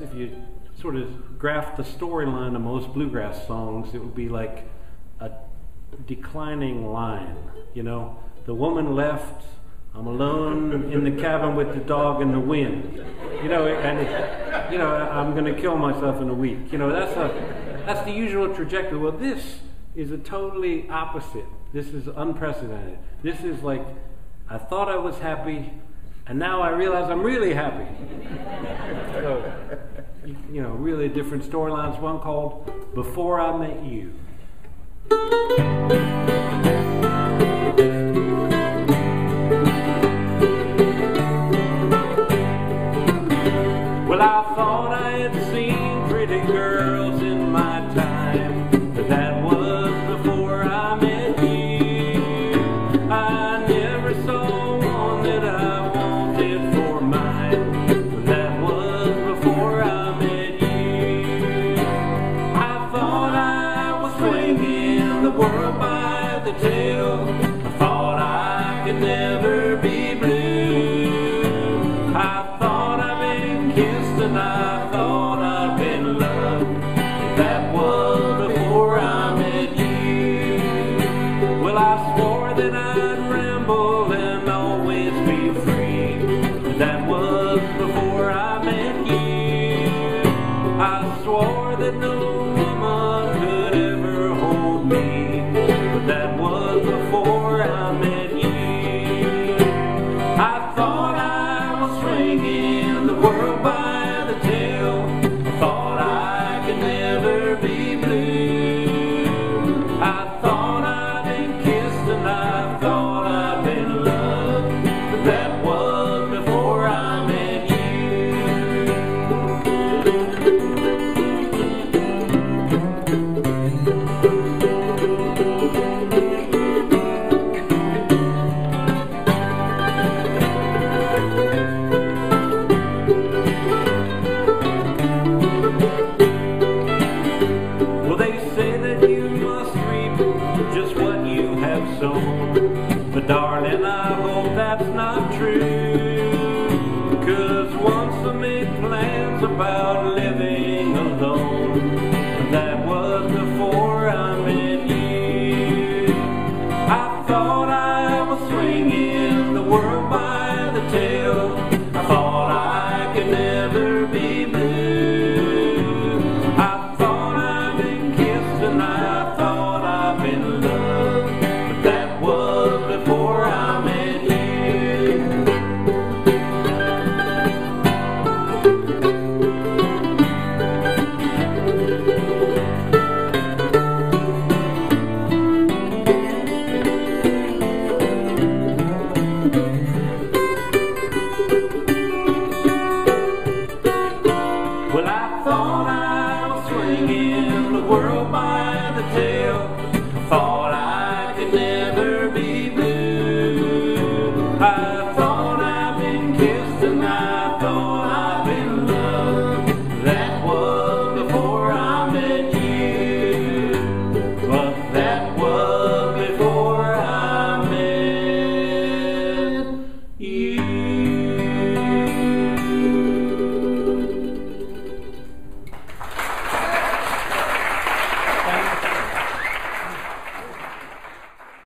If you sort of graph the storyline of most bluegrass songs, it would be like a declining line. You know, the woman left, I'm alone in the cabin with the dog and the wind. You know, and you know, I'm going to kill myself in a week. You know, that's a that's the usual trajectory. Well, this is a totally opposite. This is unprecedented. This is like I thought I was happy, and now I realize I'm really happy. you know, really different storylines. One called Before I Met You. Well, I thought I had seen pretty girls the world by the tail. That was before I met you. I thought I was swinging the world by the tail. I thought I could never be blue. I thought true. Cause once I made plans about. high.